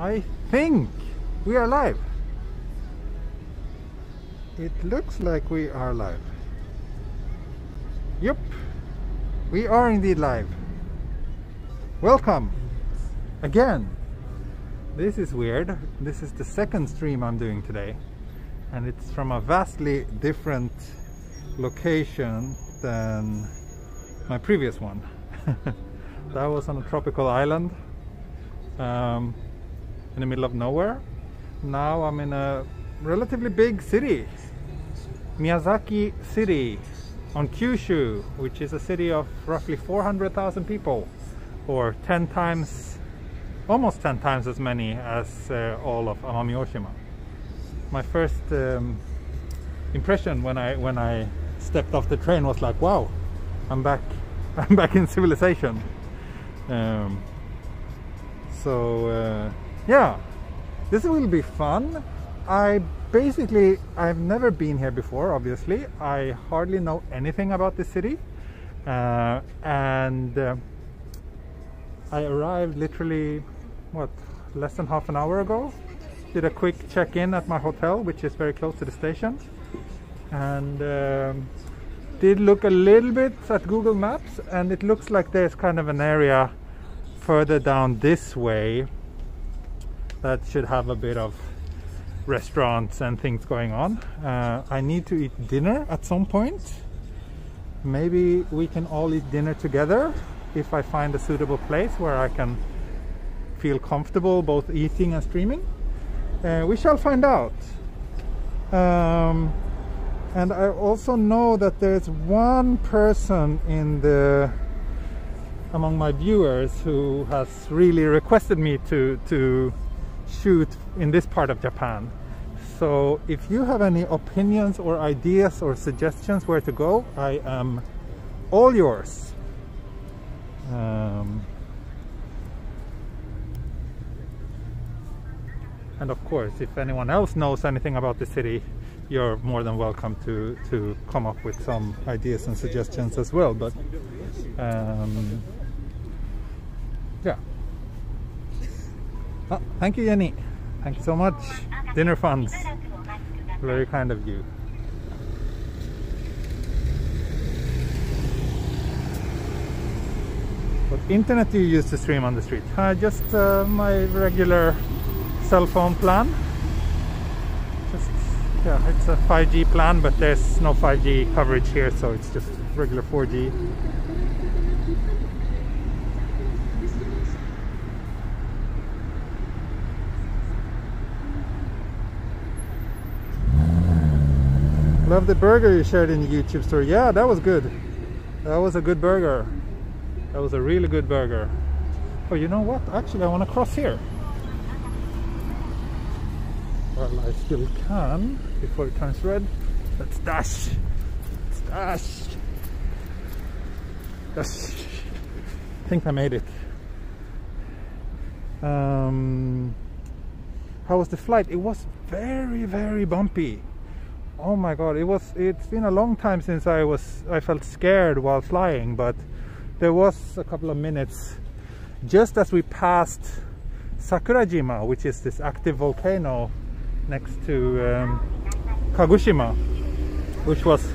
I think we are live. It looks like we are live. Yep, we are indeed live. Welcome again. This is weird. This is the second stream I'm doing today, and it's from a vastly different location than my previous one. that was on a tropical island um, in the middle of nowhere. Now I'm in a relatively big city, Miyazaki City on Kyushu, which is a city of roughly 400,000 people, or 10 times, almost 10 times as many as uh, all of Amami Oshima. My first um, impression when I when I stepped off the train was like, wow, I'm back, I'm back in civilization. Um, so uh, yeah, this will be fun. I basically I've never been here before. Obviously, I hardly know anything about the city, uh, and uh, I arrived literally what less than half an hour ago. Did a quick check-in at my hotel, which is very close to the station, and um, did look a little bit at Google Maps, and it looks like there's kind of an area further down this way that should have a bit of restaurants and things going on. Uh, I need to eat dinner at some point. Maybe we can all eat dinner together if I find a suitable place where I can feel comfortable both eating and streaming. Uh, we shall find out. Um, and I also know that there's one person in the among my viewers who has really requested me to to shoot in this part of Japan. So if you have any opinions or ideas or suggestions where to go, I am all yours. Um, and of course, if anyone else knows anything about the city, you're more than welcome to to come up with some ideas and suggestions as well. But um, yeah. Oh, thank you, Jenny. Thank you so much. Dinner funds. Very kind of you. What internet do you use to stream on the street? Uh, just uh, my regular cell phone plan. Just yeah, it's a 5G plan, but there's no 5G coverage here, so it's just regular 4G. Love the burger you shared in the YouTube story. Yeah, that was good. That was a good burger. That was a really good burger. Oh, you know what? Actually, I want to cross here. Well, I still can before it turns red. Let's dash. Let's dash. Dash. I think I made it. Um, how was the flight? It was very, very bumpy oh my god it was it's been a long time since i was i felt scared while flying but there was a couple of minutes. Just as we passed sakurajima which is this active volcano next to um, kagoshima which was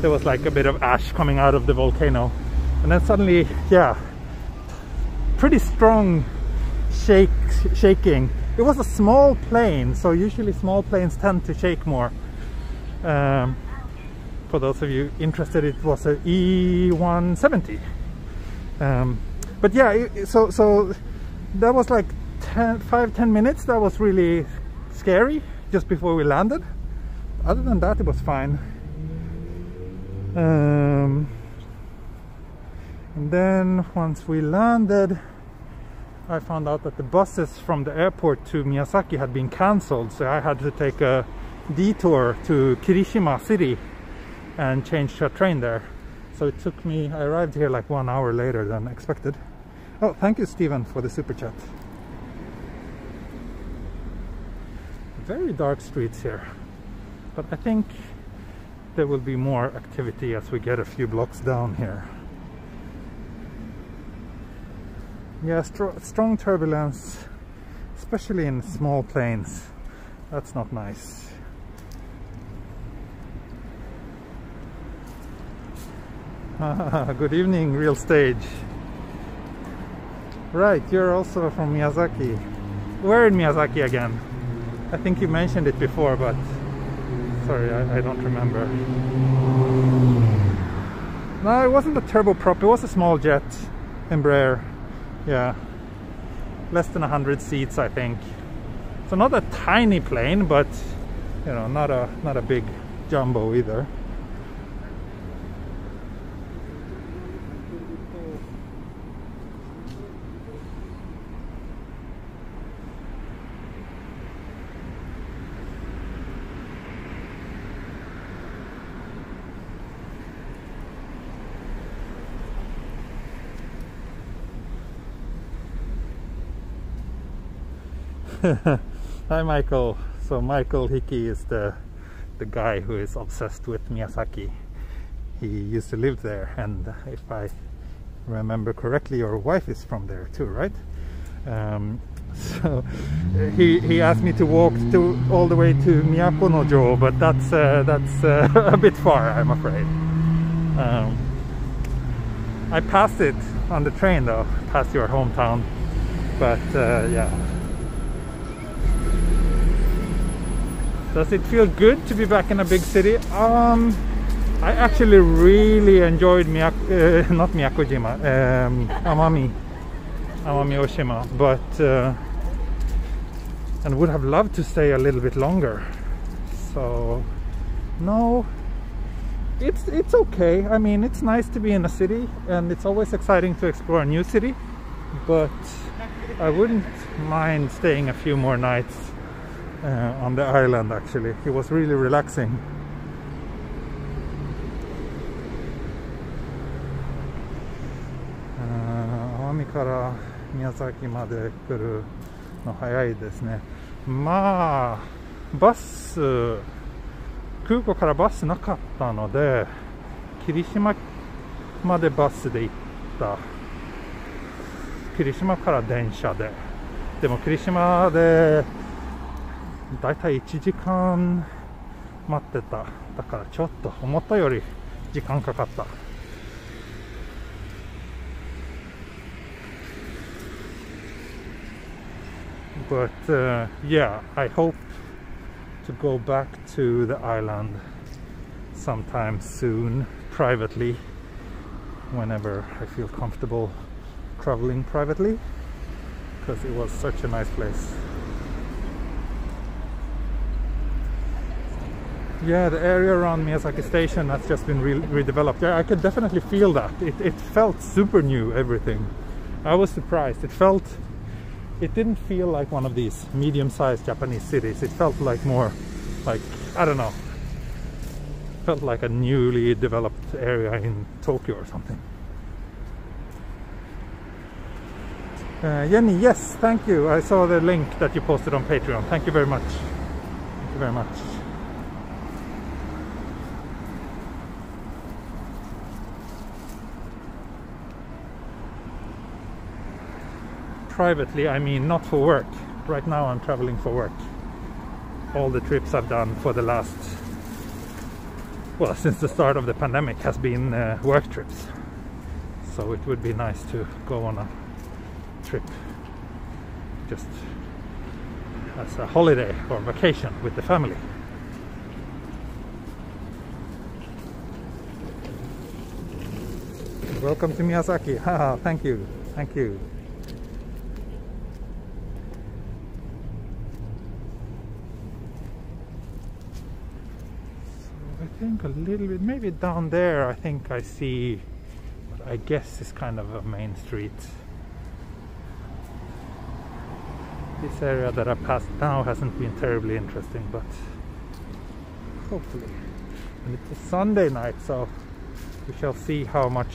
there was like a bit of ash coming out of the volcano. And then suddenly yeah pretty strong shake shaking. It was a small plane so usually small planes tend to shake more um, for those of you interested, it was a E170. Um, but yeah, so so that was like 10, 5 10 minutes. That was really scary just before we landed. Other than that, it was fine. Um, and then once we landed, I found out that the buses from the airport to Miyazaki had been cancelled, so I had to take a detour to Kirishima city and changed a train there. So it took me, I arrived here like one hour later than expected. Oh, thank you, Stephen, for the super chat. Very dark streets here, but I think there will be more activity as we get a few blocks down here. Yeah, str strong turbulence especially in small planes. That's not nice. Good evening, real stage. Right, you're also from Miyazaki. We're in Miyazaki again? I think you mentioned it before, but sorry, I, I don't remember. No, it wasn't a turboprop, it was a small jet, Embraer. Yeah, less than 100 seats, I think. So not a tiny plane, but you know, not a not a big jumbo either. Hi Michael. So Michael Hickey is the the guy who is obsessed with Miyazaki. He used to live there and if I remember correctly your wife is from there too, right? Um, so he he asked me to walk to all the way to Miyako but that's uh, that's uh, a bit far, I'm afraid. Um, I passed it on the train though, past your hometown, but uh, yeah, Does it feel good to be back in a big city? Um, I actually really enjoyed Miyak uh, not Miyakojima, um, Amami, Amami Oshima, but uh, and would have loved to stay a little bit longer. So, no, it's it's okay. I mean, it's nice to be in a city, and it's always exciting to explore a new city. But I wouldn't mind staying a few more nights uh, on the island actually. It was really relaxing. Uh, 奄美から宮崎まで来るの早いですね。まあ、バス、空港からバスなかったので、霧島までバスで行った。霧島から電車で。でも霧島でだいたい1時間待ってただからちょっと思ったより時間かかった but uh, yeah I hope to go back to the island sometime soon privately whenever I feel comfortable traveling privately because it was such a nice place Yeah, the area around Miyazaki Station has just been re redeveloped. Yeah, I could definitely feel that. It, it felt super new, everything. I was surprised. It felt, it didn't feel like one of these medium-sized Japanese cities. It felt like more, like, I don't know, felt like a newly developed area in Tokyo or something. Uh, Jenny, yes, thank you. I saw the link that you posted on Patreon. Thank you very much. Thank you very much. Privately, I mean not for work. Right now I'm traveling for work. All the trips I've done for the last, well, since the start of the pandemic has been uh, work trips. So it would be nice to go on a trip just as a holiday or vacation with the family. Welcome to Miyazaki. Thank you. Thank you. Think a little bit, maybe down there I think I see I guess is kind of a main street. This area that I passed now hasn't been terribly interesting, but hopefully. And it's a Sunday night, so we shall see how much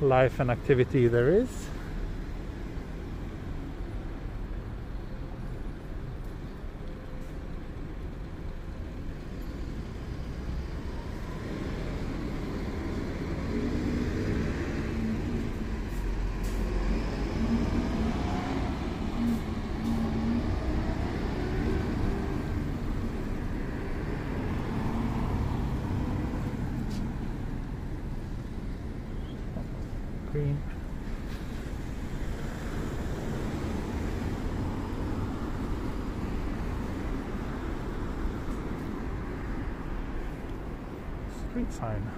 life and activity there is. Street sign.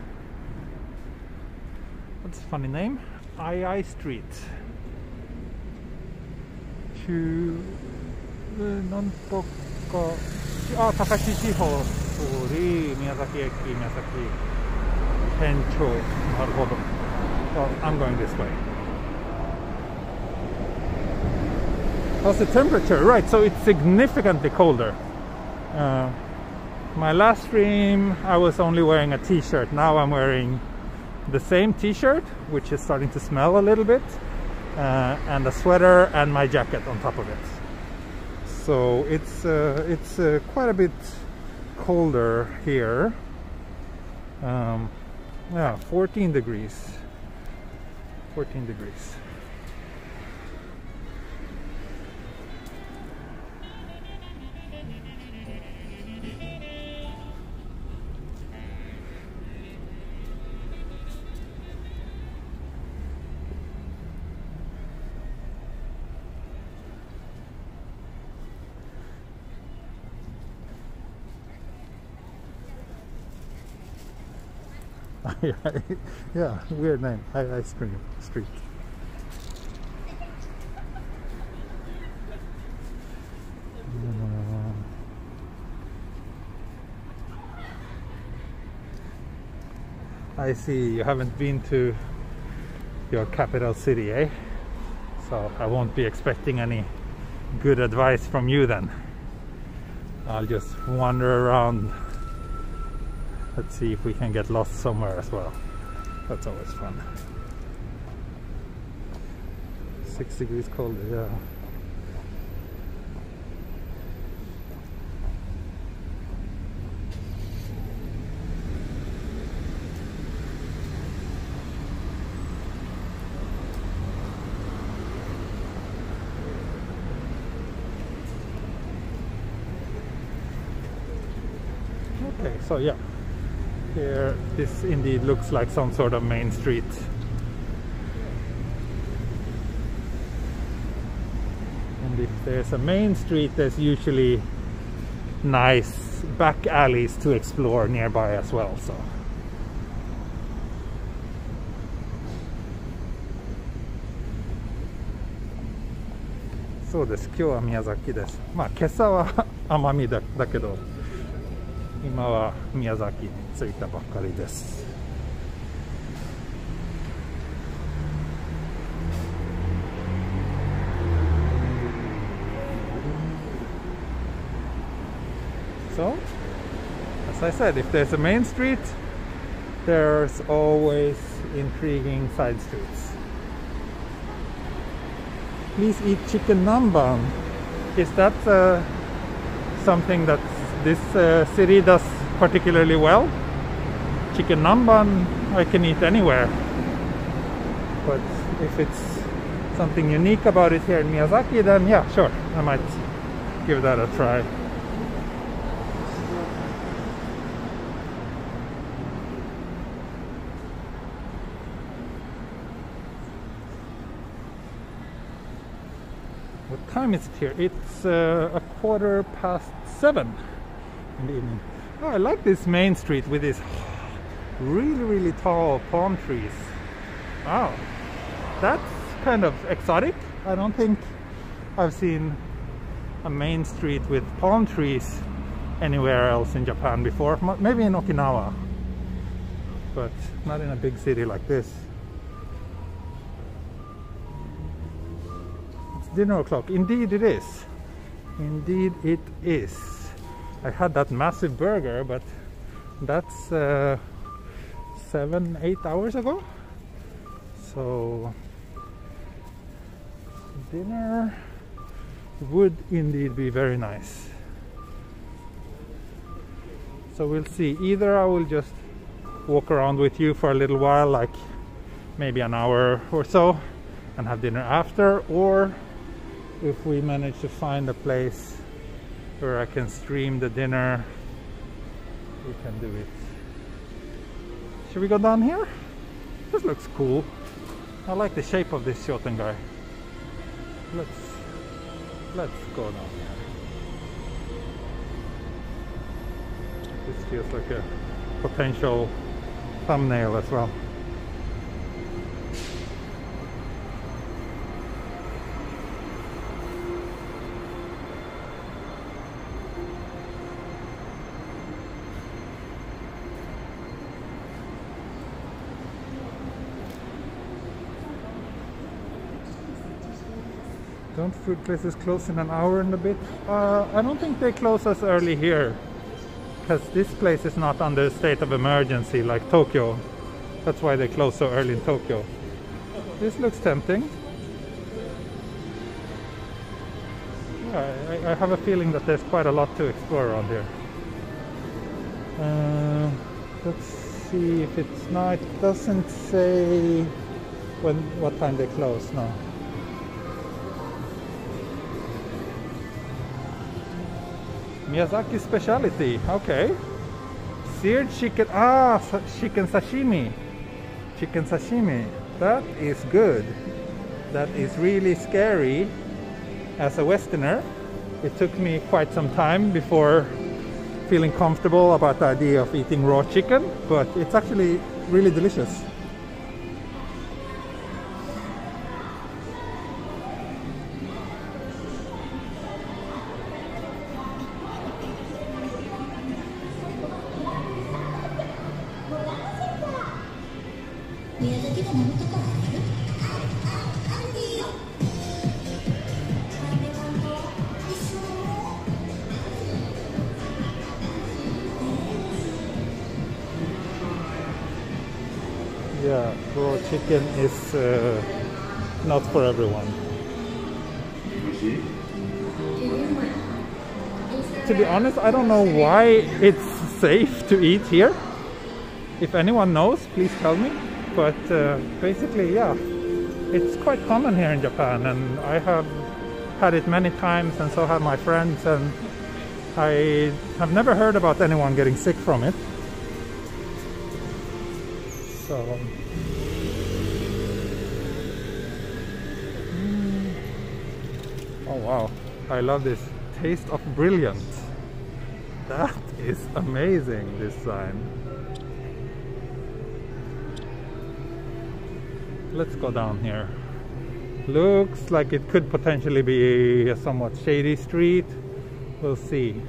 What's a funny name? II Street. 中なんとかあ高知地方通り宮崎駅宮崎県庁なるほど well I'm going this way how's the temperature right so it's significantly colder uh, my last stream I was only wearing a t-shirt. Now I'm wearing the same t-shirt which is starting to smell a little bit uh, and a sweater and my jacket on top of it. So it's uh, it's uh, quite a bit colder here. Um, yeah 14 degrees. 14 degrees yeah, weird name. Ice Cream Street. I see you haven't been to your capital city, eh? So I won't be expecting any good advice from you then. I'll just wander around Let's see if we can get lost somewhere as well. That's always fun. Six degrees colder, yeah. Okay, so yeah, here this indeed looks like some sort of main street and if there's a main street there's usually nice back alleys to explore nearby as well so そうです今日は宮崎ですまあ今朝は奄美だだけど 今は宮崎に着いたばっかりです So, as I said, if there's a main street, there's always intriguing side streets. Please eat chicken namban. Is that uh, something that's this uh, city does particularly well. Chicken namban I can eat anywhere. But if it's something unique about it here in Miyazaki, then yeah, sure, I might give that a try. What time is it here? It's uh, a quarter past seven in the evening. Oh, I like this main street with these really, really tall palm trees. Wow, that's kind of exotic. I don't think I've seen a main street with palm trees anywhere else in Japan before. Maybe in Okinawa, but not in a big city like this. It's dinner o'clock. Indeed it is. Indeed it is. I had that massive burger, but that's uh, seven, eight hours ago. So dinner would indeed be very nice. So we'll see. Either I will just walk around with you for a little while, like maybe an hour or so, and have dinner after, or if we manage to find a place where I can stream the dinner we can do it should we go down here this looks cool I like the shape of this Shotengai. Let's let's go down here. This feels like a potential thumbnail as well. Don't food places close in an hour and a bit? Uh, I don't think they close us early here. Because this place is not under a state of emergency like Tokyo. That's why they close so early in Tokyo. This looks tempting. Yeah, I, I have a feeling that there's quite a lot to explore around here. Uh, let's see if it's not. It doesn't say when what time they close. No. Miyazaki specialty. Okay. Seared chicken. Ah, chicken sashimi. Chicken sashimi. That is good. That is really scary. As a Westerner, it took me quite some time before feeling comfortable about the idea of eating raw chicken, but it's actually really delicious. Yeah, raw chicken is uh, not for everyone. To be honest, I don't know why it's safe to eat here. If anyone knows, please tell me. But uh, basically, yeah, it's quite common here in Japan, and I have had it many times, and so have my friends, and I have never heard about anyone getting sick from it. So. Mm. Oh wow, I love this taste of brilliance That is amazing, this sign. Let's go down here. Looks like it could potentially be a somewhat shady street. We'll see.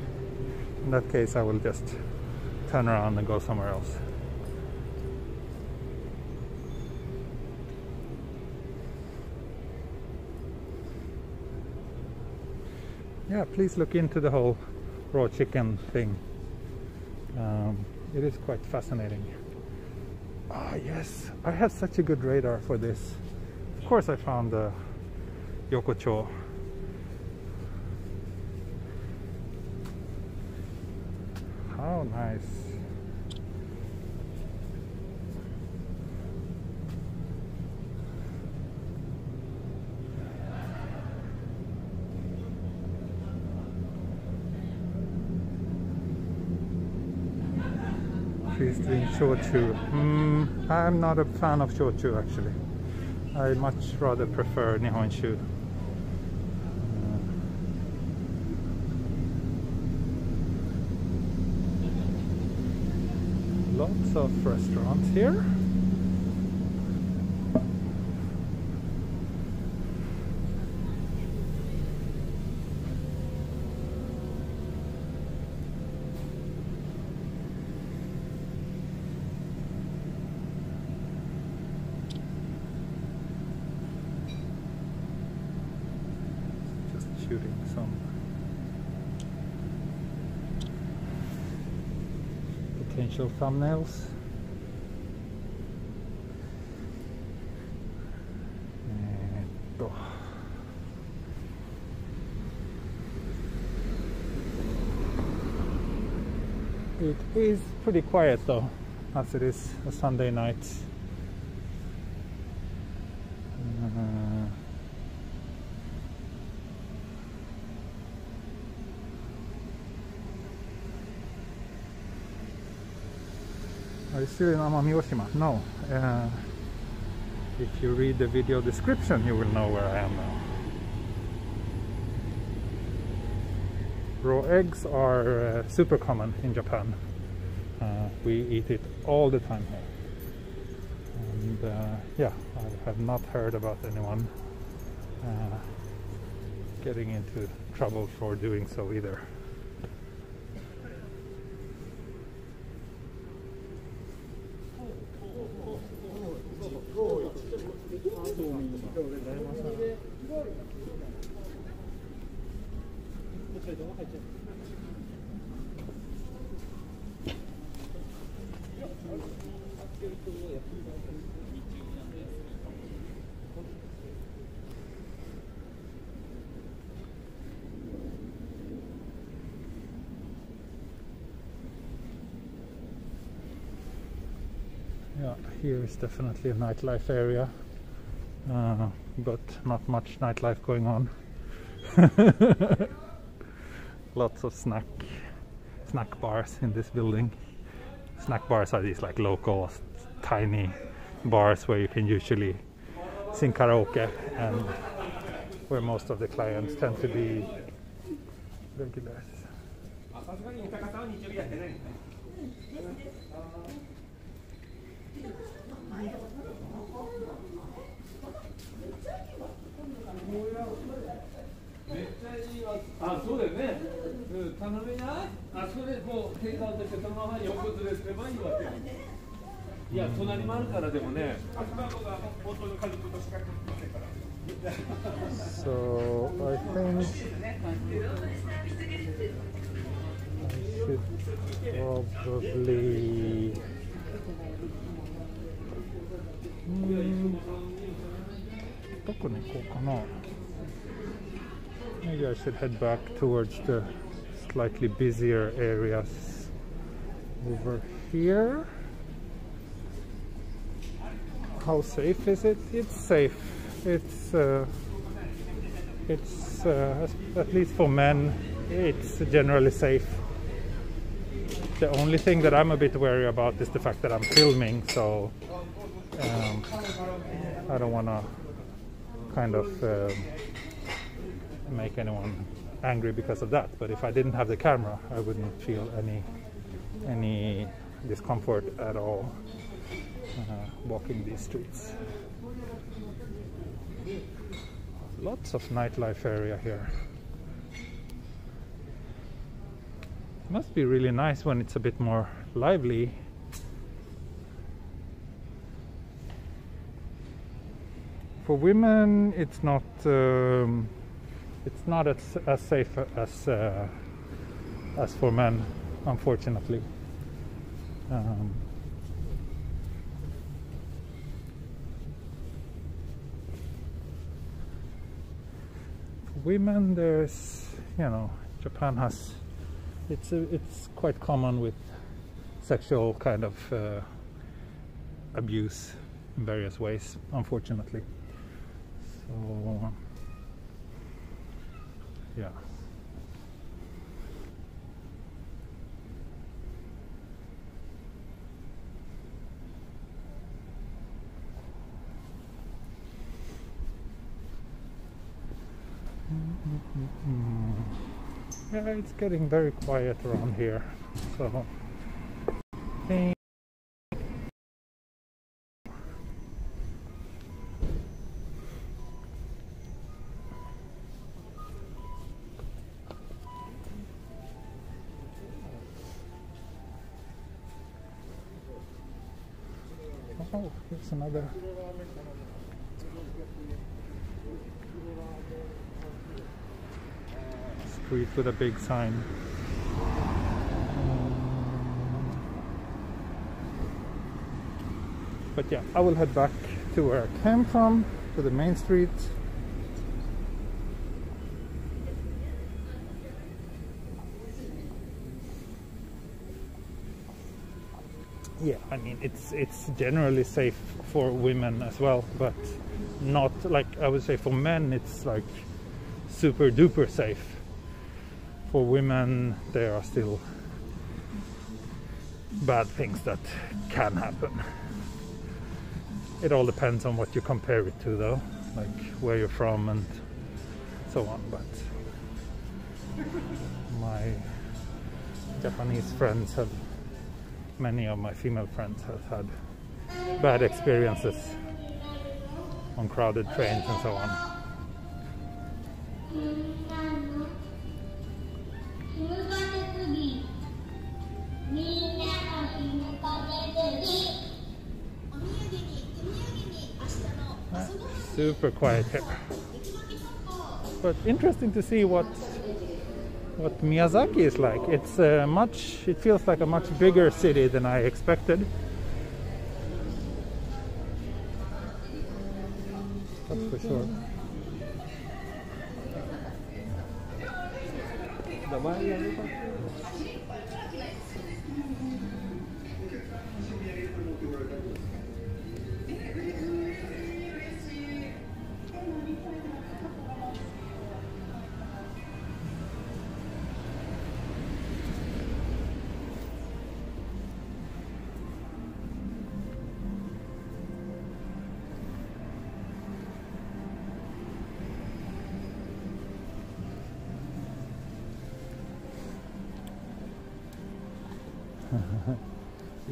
In that case, I will just turn around and go somewhere else. yeah, please look into the whole raw chicken thing. Um, it is quite fascinating. Ah, yes, I have such a good radar for this. Of course, I found the Yokocho. How nice. Shochu. Mm, I'm not a fan of shochu actually. I much rather prefer nihonshu. Uh, lots of restaurants here. Just shooting some potential thumbnails. Eh, It is pretty quiet though, as it is a Sunday night. Uh, Are you still in Amami Oshima? No. Uh, if you read the video description you will know where I am now. Raw eggs are uh, super common in Japan. Uh, we eat it all the time here. And uh, yeah, I have not heard about anyone uh, getting into trouble for doing so either. Yeah, here is definitely a nightlife area, uh, but not much nightlife going on. Lots of snack snack bars in this building. Snack bars are these like local tiny bars where you can usually sing karaoke and where most of the clients tend to be regulars. 頼めな。あそこでこうテイクアウトしてそのまま横ずれすればいいわけ。いや、隣もあるからでもね。So I think I should probably. mm, どこに行こうかな Maybe I should head back towards the slightly busier areas over here. How safe is it? It's safe. It's uh, it's uh, at least for men. It's generally safe. The only thing that I'm a bit wary about is the fact that I'm filming, so um, I don't want to kind of um, make anyone angry because of that. But if I didn't have the camera, I wouldn't feel any any discomfort at all uh, walking these streets. Lots of nightlife area here. Must be really nice when it's a bit more lively. For women, it's not um, it's not as, as safe as uh, as for men, unfortunately. Um, women there's you know japan has it's a, it's quite common with sexual kind of uh, abuse in various ways unfortunately so yeah. Yeah, it's getting very quiet around here. So, another. Street with a big sign. But yeah, I will head back to where I came from, to the main street. Yeah, I mean it's it's generally safe for women as well, but not like I would say for men it's like super duper safe. For women there are still bad things that can happen. it all depends on what you compare it to, though, like where you're from and so on. But my Japanese friends have, many of my female friends have had bad experiences on crowded trains and so on. super quiet here. But interesting to see what what Miyazaki is like. It's uh, much. It feels like a much bigger city than I expected. That's for sure.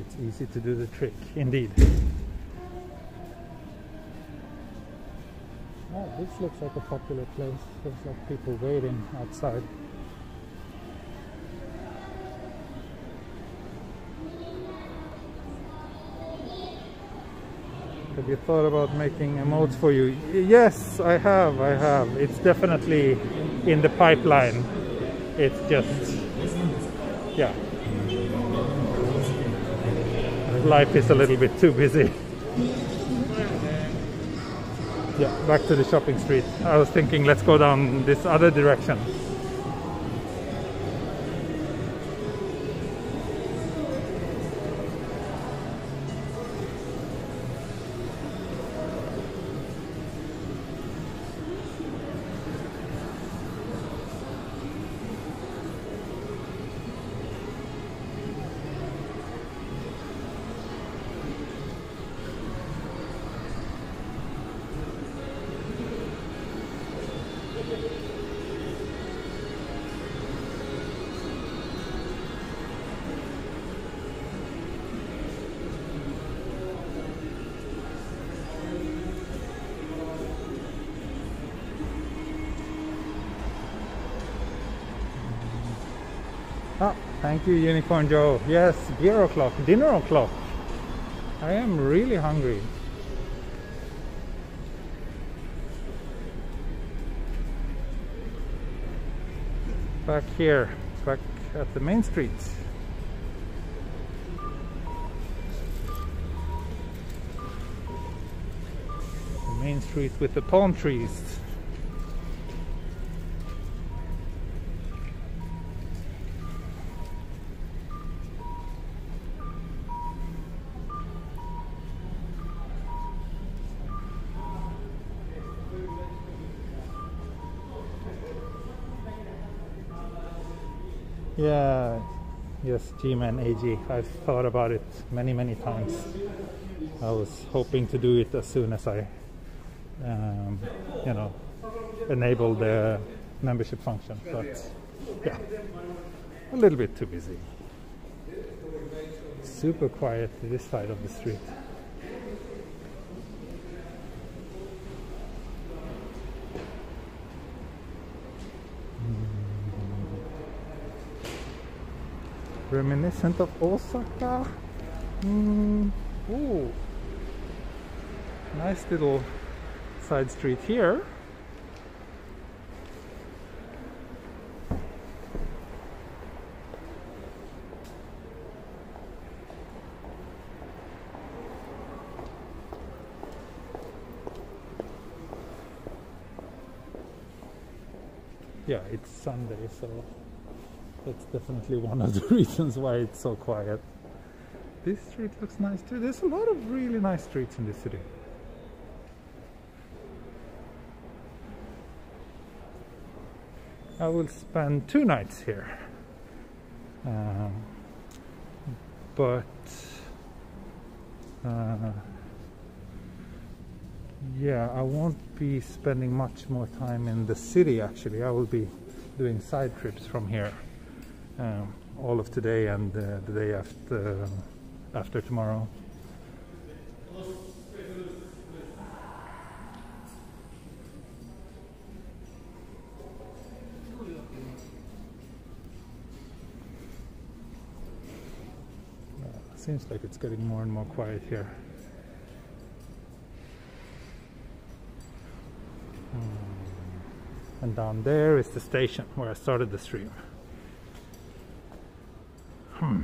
It's easy to do the trick, indeed. Oh, this looks like a popular place. There's like people waiting outside. Have you thought about making emotes for you? Yes, I have, I have. It's definitely in the pipeline. It's just, yeah. Life is a little bit too busy. Yeah, back to the shopping street. I was thinking let's go down this other direction. Thank you, Unicorn Joe. Yes, beer o'clock, dinner o'clock. I am really hungry. Back here, back at the main street. The main street with the palm trees. Yeah, yes, G-Man AG. I've thought about it many, many times. I was hoping to do it as soon as I, um, you know, enable the membership function, but yeah, a little bit too busy. Super quiet this side of the street. Reminiscent of Osaka. Mm, ooh, nice little side street here. Yeah, it's Sunday, so that's definitely one of the reasons why it's so quiet. This street looks nice too. There's a lot of really nice streets in this city. I will spend two nights here. Um, but uh, Yeah, I won't be spending much more time in the city actually. I will be doing side trips from here um, all of today and uh, the day after, um, after tomorrow. Uh, seems like it's getting more and more quiet here. Hmm. And down there is the station where I started the stream. Hmm.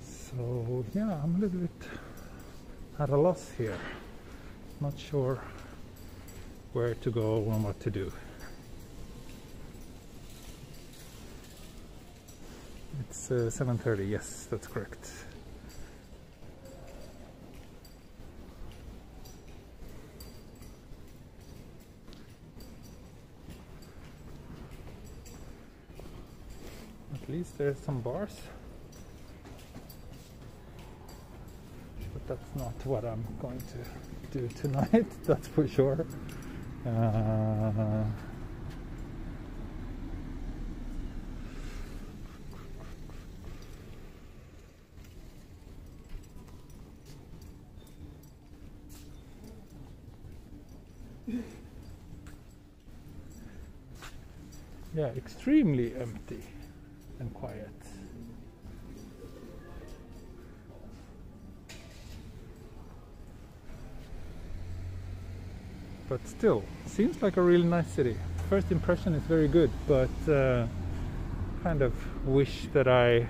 So yeah, I'm a little bit at a loss here. Not sure where to go and what to do. It's uh, 7.30, yes, that's correct. At least there's some bars. But that's not what I'm going to do tonight, that's for sure. Uh, yeah, extremely empty But still, seems like a really nice city. First impression is very good, but uh, kind of wish that I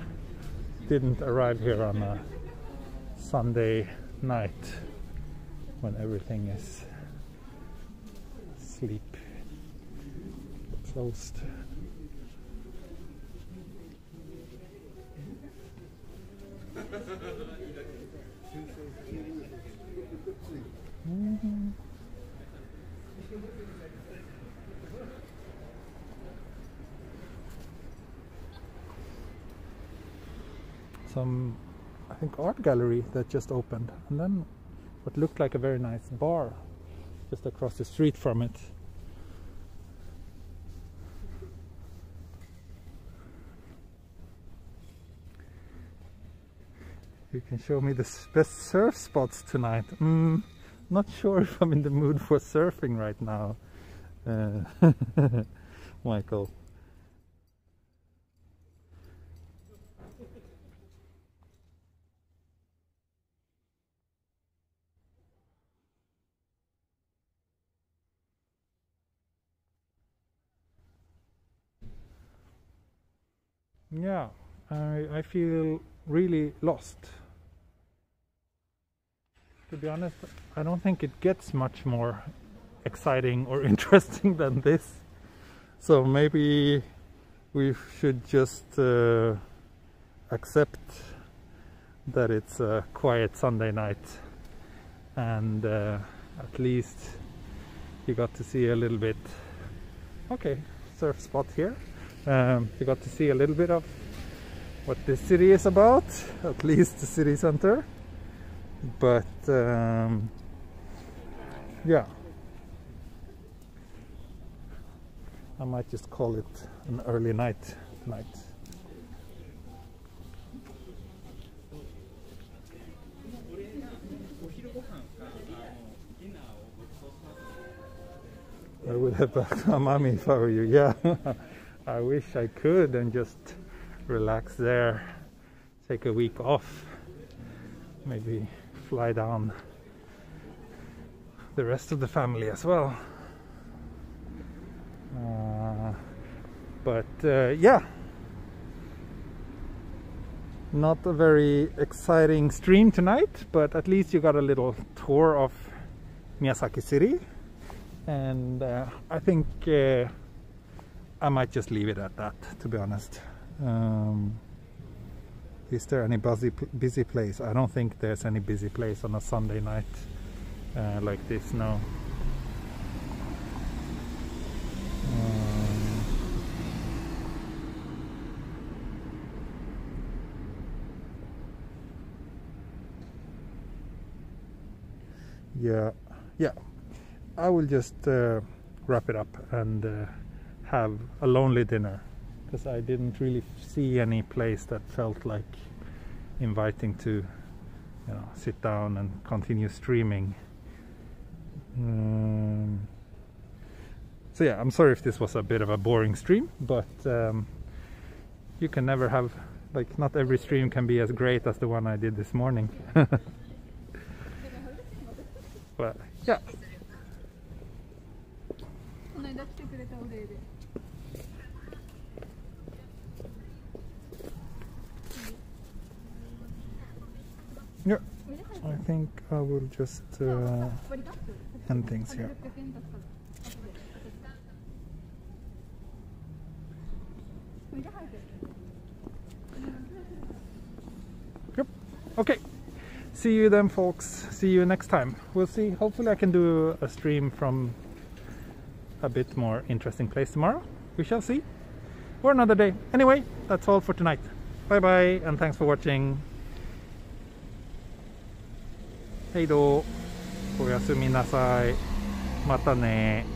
didn't arrive here on a Sunday night when everything is sleep closed. Mhm. Some, I think, art gallery that just opened, and then what looked like a very nice bar just across the street from it. You can show me the best surf spots tonight. Mm, not sure if I'm in the mood for surfing right now, uh, Michael. Yeah, I, I feel really lost. To be honest, I don't think it gets much more exciting or interesting than this. So maybe we should just uh, accept that it's a quiet Sunday night and uh, at least you got to see a little bit. Okay, surf spot here. Um, got to see a little bit of what this city is about, at least the city center. But um, yeah, I might just call it an early night tonight. I would have back mommy if I were you. Yeah, I wish I could and just relax there, take a week off, maybe fly down the rest of the family as well. Uh, but uh, yeah, not a very exciting stream tonight, but at least you got a little tour of Miyazaki City, and uh, I think uh, I might just leave it at that, to be honest. Um, is there any busy busy place? I don't think there's any busy place on a Sunday night uh, like this, no. Um, yeah, yeah, I will just uh, wrap it up and uh, have a lonely dinner because i didn't really see any place that felt like inviting to you know sit down and continue streaming. Um, so yeah i'm sorry if this was a bit of a boring stream but um, you can never have like not every stream can be as great as the one i did this morning. But yeah Yeah, I think I will just uh, end things here. Yep. Okay. See you then, folks. See you next time. We'll see. Hopefully I can do a stream from a bit more interesting place tomorrow. We shall see. Or another day. Anyway, that's all for tonight. Bye-bye, and thanks for watching. はいどうおやすみなさい。またね